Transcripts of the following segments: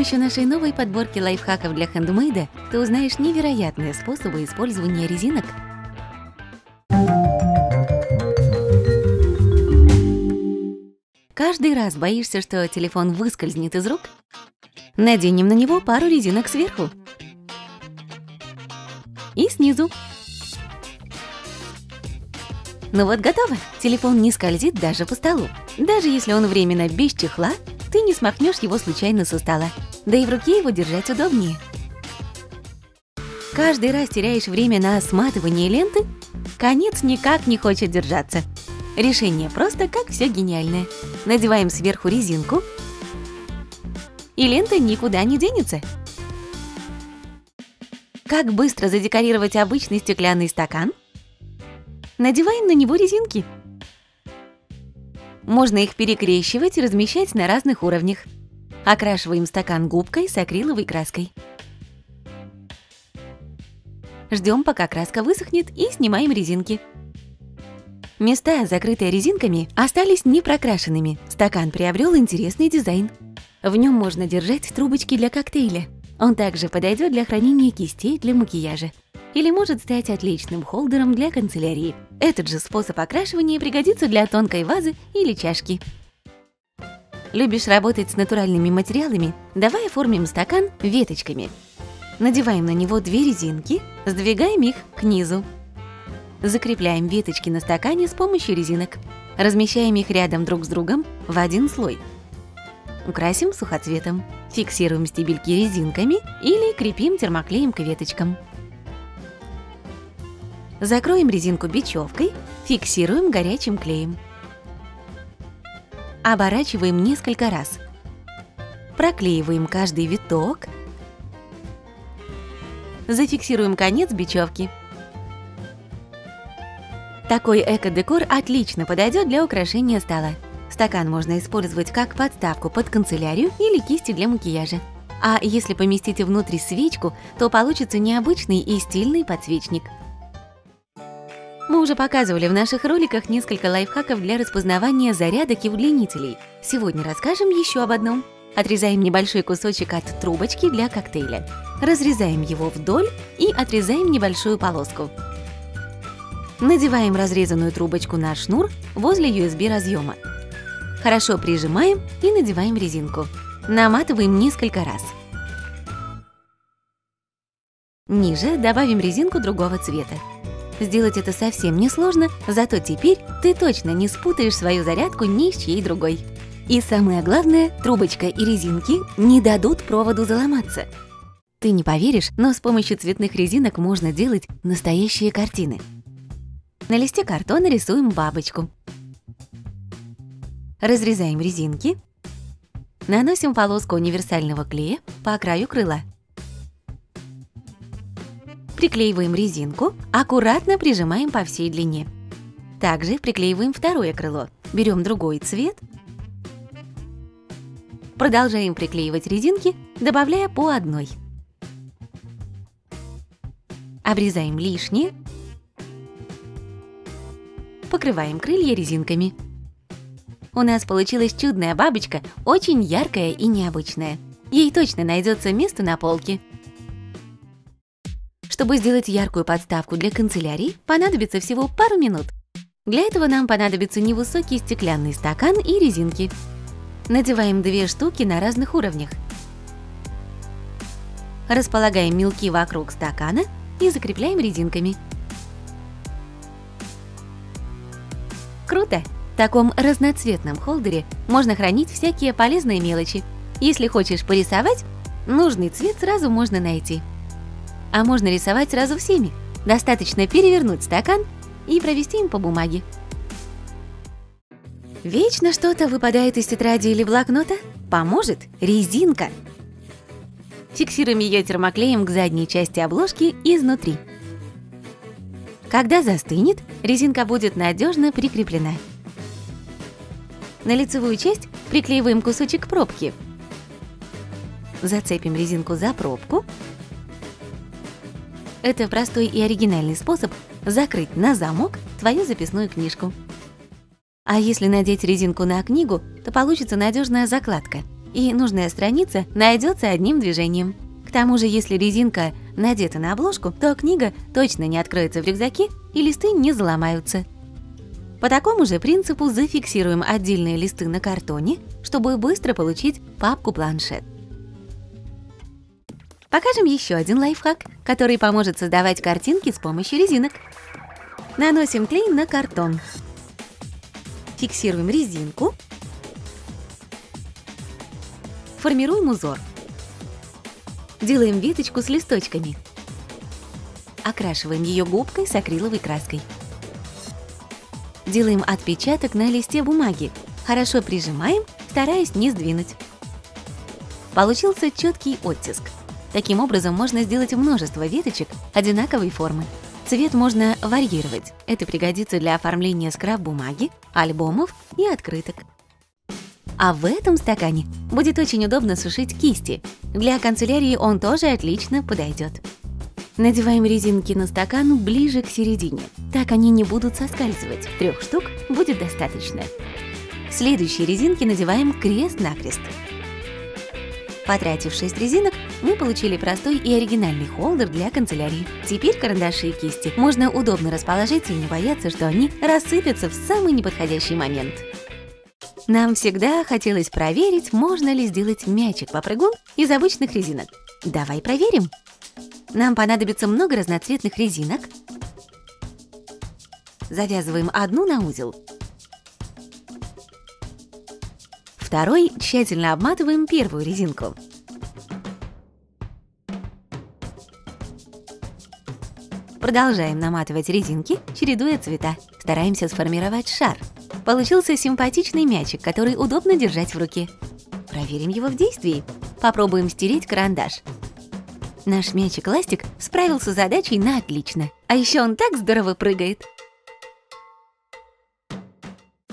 Помощью нашей новой подборки лайфхаков для хендмейда ты узнаешь невероятные способы использования резинок. Каждый раз боишься, что телефон выскользнет из рук? Наденем на него пару резинок сверху и снизу. Ну вот готово. Телефон не скользит даже по столу. Даже если он временно без чехла, ты не смахнешь его случайно со стола. Да и в руке его держать удобнее. Каждый раз теряешь время на сматывание ленты? Конец никак не хочет держаться. Решение просто как все гениальное. Надеваем сверху резинку, и лента никуда не денется. Как быстро задекорировать обычный стеклянный стакан? Надеваем на него резинки. Можно их перекрещивать и размещать на разных уровнях. Окрашиваем стакан губкой с акриловой краской. Ждем, пока краска высохнет и снимаем резинки. Места, закрытые резинками, остались непрокрашенными. Стакан приобрел интересный дизайн. В нем можно держать трубочки для коктейля. Он также подойдет для хранения кистей для макияжа или может стать отличным холдером для канцелярии. Этот же способ окрашивания пригодится для тонкой вазы или чашки. Любишь работать с натуральными материалами? Давай оформим стакан веточками. Надеваем на него две резинки, сдвигаем их к низу. Закрепляем веточки на стакане с помощью резинок. Размещаем их рядом друг с другом в один слой. Украсим сухоцветом. Фиксируем стебельки резинками или крепим термоклеем к веточкам. Закроем резинку бечевкой, фиксируем горячим клеем. Оборачиваем несколько раз. Проклеиваем каждый виток. Зафиксируем конец бечевки. Такой эко-декор отлично подойдет для украшения стола. Стакан можно использовать как подставку под канцелярию или кисти для макияжа. А если поместите внутрь свечку, то получится необычный и стильный подсвечник – мы уже показывали в наших роликах несколько лайфхаков для распознавания зарядок и удлинителей. Сегодня расскажем еще об одном. Отрезаем небольшой кусочек от трубочки для коктейля. Разрезаем его вдоль и отрезаем небольшую полоску. Надеваем разрезанную трубочку на шнур возле USB разъема. Хорошо прижимаем и надеваем резинку. Наматываем несколько раз. Ниже добавим резинку другого цвета. Сделать это совсем несложно, зато теперь ты точно не спутаешь свою зарядку ни с чьей другой. И самое главное, трубочка и резинки не дадут проводу заломаться. Ты не поверишь, но с помощью цветных резинок можно делать настоящие картины. На листе картона рисуем бабочку. Разрезаем резинки. Наносим полоску универсального клея по краю крыла. Приклеиваем резинку, аккуратно прижимаем по всей длине. Также приклеиваем второе крыло. Берем другой цвет. Продолжаем приклеивать резинки, добавляя по одной. Обрезаем лишнее. Покрываем крылья резинками. У нас получилась чудная бабочка, очень яркая и необычная. Ей точно найдется место на полке. Чтобы сделать яркую подставку для канцелярии, понадобится всего пару минут. Для этого нам понадобится невысокий стеклянный стакан и резинки. Надеваем две штуки на разных уровнях. Располагаем мелки вокруг стакана и закрепляем резинками. Круто! В таком разноцветном холдере можно хранить всякие полезные мелочи. Если хочешь порисовать, нужный цвет сразу можно найти. А можно рисовать сразу всеми. Достаточно перевернуть стакан и провести им по бумаге. Вечно что-то выпадает из тетради или блокнота? Поможет резинка. Фиксируем ее термоклеем к задней части обложки изнутри. Когда застынет, резинка будет надежно прикреплена. На лицевую часть приклеиваем кусочек пробки. Зацепим резинку за пробку это простой и оригинальный способ закрыть на замок твою записную книжку. А если надеть резинку на книгу, то получится надежная закладка. и нужная страница найдется одним движением. К тому же, если резинка надета на обложку, то книга точно не откроется в рюкзаке и листы не заломаются. По такому же принципу зафиксируем отдельные листы на картоне, чтобы быстро получить папку-планшет. Покажем еще один лайфхак, который поможет создавать картинки с помощью резинок. Наносим клей на картон. Фиксируем резинку. Формируем узор. Делаем веточку с листочками. Окрашиваем ее губкой с акриловой краской. Делаем отпечаток на листе бумаги. Хорошо прижимаем, стараясь не сдвинуть. Получился четкий оттиск. Таким образом можно сделать множество веточек одинаковой формы. Цвет можно варьировать. Это пригодится для оформления скраб-бумаги, альбомов и открыток. А в этом стакане будет очень удобно сушить кисти. Для канцелярии он тоже отлично подойдет. Надеваем резинки на стакан ближе к середине. Так они не будут соскальзывать. Трех штук будет достаточно. Следующие резинки надеваем крест-накрест. Потратив 6 резинок, мы получили простой и оригинальный холдер для канцелярии. Теперь карандаши и кисти можно удобно расположить и не бояться, что они рассыпятся в самый неподходящий момент. Нам всегда хотелось проверить, можно ли сделать мячик-попрыгун из обычных резинок. Давай проверим! Нам понадобится много разноцветных резинок. Завязываем одну на узел. Второй тщательно обматываем первую резинку. Продолжаем наматывать резинки, чередуя цвета. Стараемся сформировать шар. Получился симпатичный мячик, который удобно держать в руке. Проверим его в действии. Попробуем стереть карандаш. Наш мячик-ластик справился с задачей на отлично. А еще он так здорово прыгает.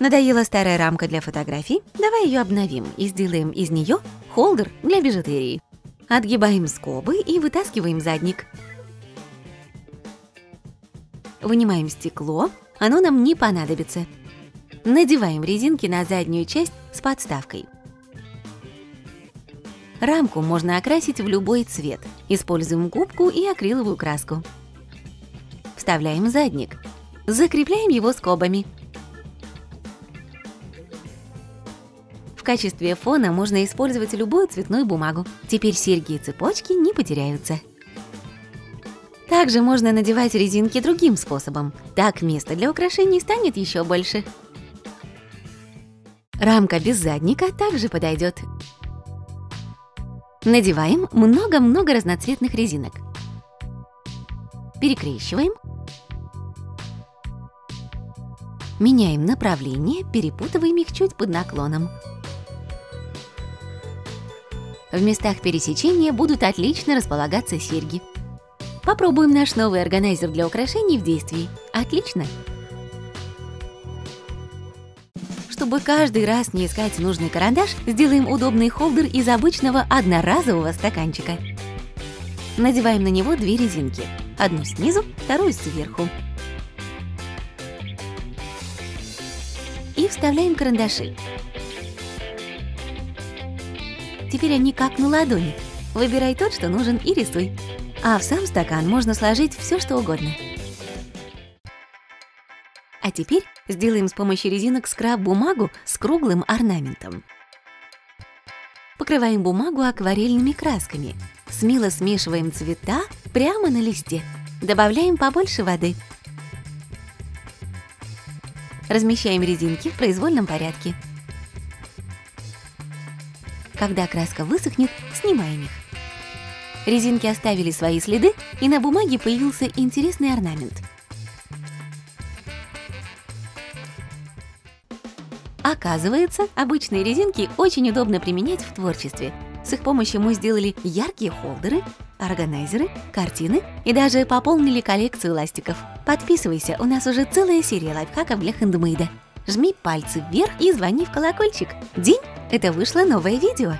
Надоела старая рамка для фотографий? Давай ее обновим и сделаем из нее холдер для бижутерии. Отгибаем скобы и вытаскиваем задник. Вынимаем стекло, оно нам не понадобится. Надеваем резинки на заднюю часть с подставкой. Рамку можно окрасить в любой цвет. Используем губку и акриловую краску. Вставляем задник. Закрепляем его скобами. В качестве фона можно использовать любую цветную бумагу. Теперь серьги и цепочки не потеряются. Также можно надевать резинки другим способом. Так места для украшений станет еще больше. Рамка без задника также подойдет. Надеваем много-много разноцветных резинок. Перекрещиваем. Меняем направление, перепутываем их чуть под наклоном. В местах пересечения будут отлично располагаться серьги. Попробуем наш новый органайзер для украшений в действии. Отлично! Чтобы каждый раз не искать нужный карандаш, сделаем удобный холдер из обычного одноразового стаканчика. Надеваем на него две резинки. Одну снизу, вторую сверху. И вставляем карандаши. Теперь они как на ладони. Выбирай тот, что нужен, и рисуй. А в сам стакан можно сложить все, что угодно. А теперь сделаем с помощью резинок скраб-бумагу с круглым орнаментом. Покрываем бумагу акварельными красками. Смело смешиваем цвета прямо на листе. Добавляем побольше воды. Размещаем резинки в произвольном порядке. Когда краска высохнет, снимаем их. Резинки оставили свои следы, и на бумаге появился интересный орнамент – Оказывается, обычные резинки очень удобно применять в творчестве. С их помощью мы сделали яркие холдеры, органайзеры, картины и даже пополнили коллекцию ластиков. Подписывайся, у нас уже целая серия лайфхаков для хендмейда. Жми пальцы вверх и звони в колокольчик. День – это вышло новое видео.